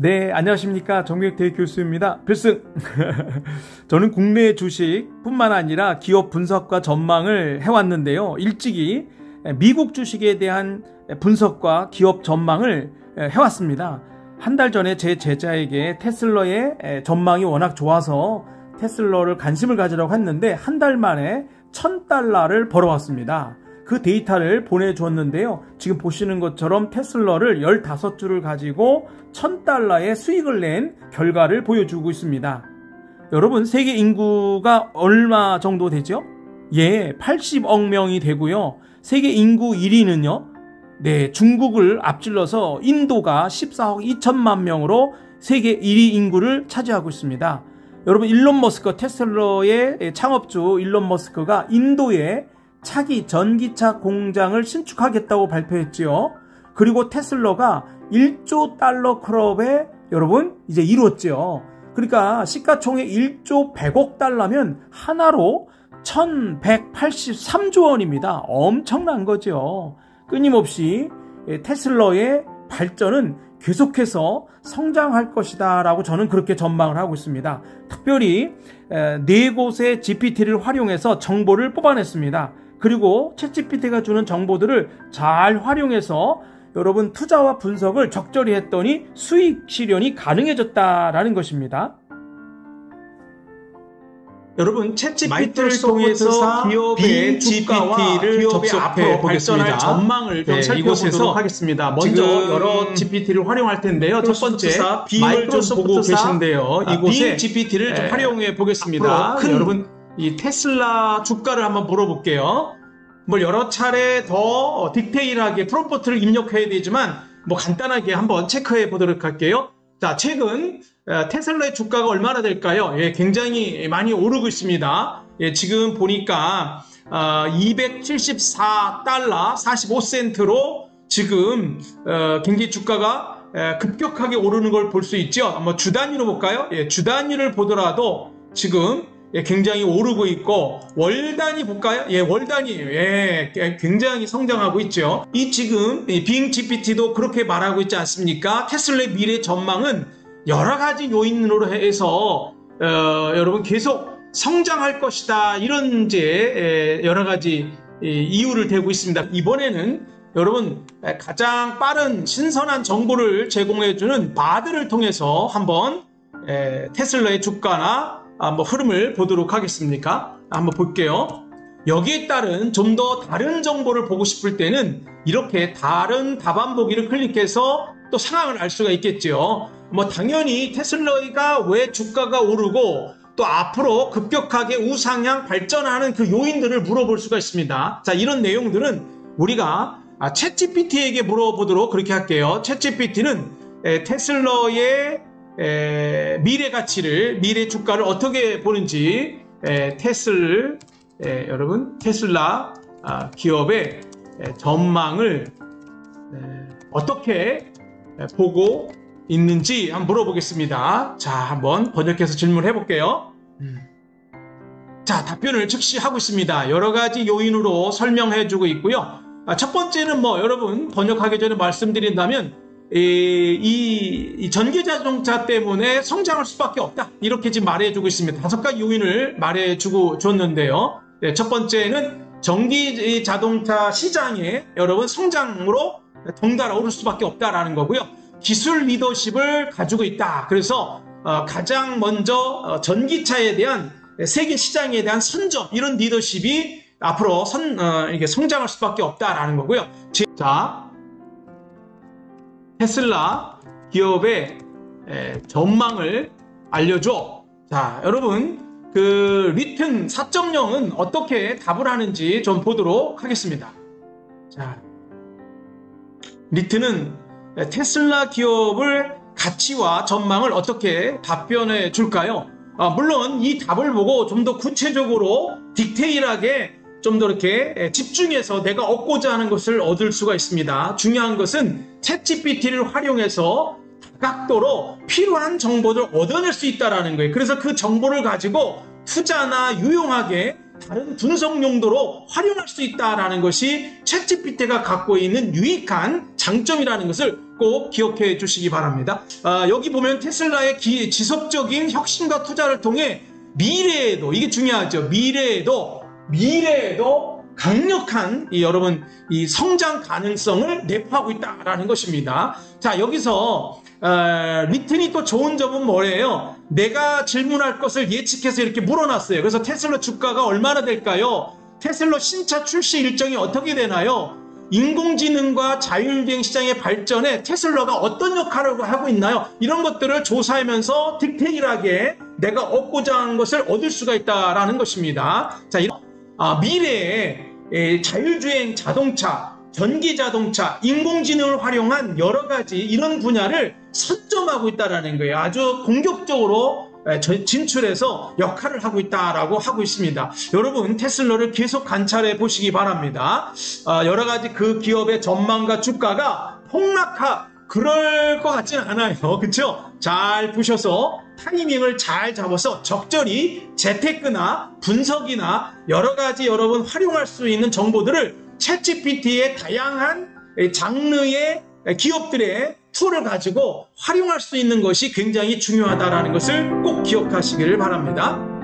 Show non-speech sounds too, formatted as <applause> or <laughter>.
네, 안녕하십니까. 정경태 교수입니다. 필승! <laughs> 저는 국내 주식 뿐만 아니라 기업 분석과 전망을 해왔는데요. 일찍이 미국 주식에 대한 분석과 기업 전망을 해왔습니다. 한 달 전에 제 제자에게 테슬러의 전망이 워낙 좋아서 테슬러를 관심을 가지라고 했는데 한 달 만에 1000달러를 벌어왔습니다. 그 데이터를 보내주었는데요. 지금 보시는 것처럼 테슬러를 15주를 가지고 1000달러의 수익을 낸 결과를 보여주고 있습니다. 여러분, 세계 인구가 얼마 정도 되죠? 예, 80억 명이 되고요. 세계 인구 1위는요. 네, 중국을 앞질러서 인도가 14억 2천만 명으로 세계 1위 인구를 차지하고 있습니다. 여러분, 일론 머스크, 테슬러의 창업주 일론 머스크가 인도에 차기 전기차 공장을 신축하겠다고 발표했지요. 그리고 테슬러가 1조 달러 클럽에 여러분 이제 이뤘죠. 그러니까 시가총액 1조 100억 달러면 하나로 1183조 원입니다. 엄청난 거죠. 끊임없이 테슬러의 발전은 계속해서 성장할 것이다 라고 저는 그렇게 전망을 하고 있습니다. 특별히 네 곳의 GPT를 활용해서 정보를 뽑아냈습니다. 그리고 챗GPT가 주는 정보들을 잘 활용해서 여러분 투자와 분석을 적절히 했더니 수익 실현이 가능해졌다라는 것입니다. 여러분 챗GPT를 통해서 기업의 GPT를 접속해 보겠습니다. 전망을 좀 네, 살펴보도록 하겠습니다. 먼저 여러 GPT를 활용할 텐데요. 첫 번째 비율 좀 보고 계신데요. 아, 이곳에 GPT를 네. 활용해 보겠습니다. 큰 여러분 이 테슬라 주가를 한번 물어볼게요. 뭐 여러 차례 더 디테일하게 프롬프트를 입력해야 되지만 뭐 간단하게 한번 체크해 보도록 할게요. 자, 최근 어, 테슬라의 주가가 얼마나 될까요? 예, 굉장히 많이 오르고 있습니다. 예, 지금 보니까 어, 274달러 45센트로 지금 어, 경기 주가가 에, 급격하게 오르는 걸 볼 수 있죠. 뭐주 단위로 볼까요? 예, 주 단위를 보더라도 지금 예, 굉장히 오르고 있고 월 단위 볼까요? 예, 월 단위 예, 굉장히 성장하고 있죠. 이 지금 빙 GPT도 그렇게 말하고 있지 않습니까? 테슬라의 미래 전망은 여러 가지 요인으로 해서 어, 여러분 계속 성장할 것이다 이런 이제 여러 가지 이유를 대고 있습니다. 이번에는 여러분 가장 빠른 신선한 정보를 제공해주는 바드를 통해서 한번 테슬라의 주가나 한번 뭐 흐름을 보도록 하겠습니까? 한번 볼게요. 여기에 따른 좀 더 다른 정보를 보고 싶을 때는 이렇게 다른 답안 보기를 클릭해서 또 상황을 알 수가 있겠죠. 뭐 당연히 테슬라가 왜 주가가 오르고 또 앞으로 급격하게 우상향 발전하는 그 요인들을 물어볼 수가 있습니다. 자, 이런 내용들은 우리가 아, 챗GPT에게 물어보도록 그렇게 할게요. 챗GPT는 테슬러의 에, 미래 가치를 미래 주가를 어떻게 보는지 에, 테슬 에, 여러분 테슬라 아, 기업의 전망을 어떻게 보고 있는지 한번 물어보겠습니다. 자, 한번 번역해서 질문해 볼게요. 음. 자, 답변을 즉시 하고 있습니다. 여러 가지 요인으로 설명해 주고 있고요. 아, 첫 번째는 뭐 여러분 번역하기 전에 말씀드린다면 이, 이, 전기 자동차 때문에 성장할 수밖에 없다. 이렇게 지금 말해주고 있습니다. 다섯 가지 요인을 말해주고 줬는데요. 네, 첫 번째는 전기 자동차 시장에 여러분 성장으로 덩달아 오를 수밖에 없다라는 거고요. 기술 리더십을 가지고 있다. 그래서 어, 가장 먼저 어, 전기차에 대한 세계 시장에 대한 선점 이런 리더십이 앞으로 선, 어, 이게 성장할 수밖에 없다라는 거고요. 자, 테슬라 기업의 전망을 알려줘. 자, 여러분, 그 리튼 4.0은 어떻게 답을 하는지 좀 보도록 하겠습니다. 자, 리튼은 테슬라 기업을 가치와 전망을 어떻게 답변해 줄까요? 아, 물론 이 답을 보고 좀 더 구체적으로 디테일하게 좀 더 이렇게 집중해서 내가 얻고자 하는 것을 얻을 수가 있습니다. 중요한 것은 챗GPT를 활용해서 각도로 필요한 정보를 얻어낼 수 있다는 거예요. 그래서 그 정보를 가지고 투자나 유용하게 다른 분석 용도로 활용할 수 있다는 것이 챗GPT가 갖고 있는 유익한 장점이라는 것을 꼭 기억해 주시기 바랍니다. 아, 여기 보면 테슬라의 기- 지속적인 혁신과 투자를 통해 미래에도 이게 중요하죠. 미래에도 미래에도 강력한 이 여러분 이 성장 가능성을 내포하고 있다라는 것입니다. 자 여기서 어, 리튼이 또 좋은 점은 뭐예요? 내가 질문할 것을 예측해서 이렇게 물어놨어요. 그래서 테슬라 주가가 얼마나 될까요? 테슬라 신차 출시 일정이 어떻게 되나요? 인공지능과 자율주행 시장의 발전에 테슬라가 어떤 역할을 하고 있나요? 이런 것들을 조사하면서 디테일하게 내가 얻고자 하는 것을 얻을 수가 있다라는 것입니다. 자, 이런 아, 미래에 에, 자율주행 자동차, 전기 자동차, 인공지능을 활용한 여러 가지 이런 분야를 선점하고 있다라는 거예요. 아주 공격적으로 에, 저- 진출해서 역할을 하고 있다라고 하고 있습니다. 여러분 테슬라를 계속 관찰해 보시기 바랍니다. 아, 여러 가지 그 기업의 전망과 주가가 폭락하 그럴 것 같지는 않아요. <laughs> 그렇죠? 잘 보셔서 타이밍을 잘 잡아서 적절히 재테크나 분석이나 여러 가지 여러분 활용할 수 있는 정보들을 챗GPT의 다양한 장르의 기업들의 툴을 가지고 활용할 수 있는 것이 굉장히 중요하다라는 것을 꼭 기억하시기를 바랍니다.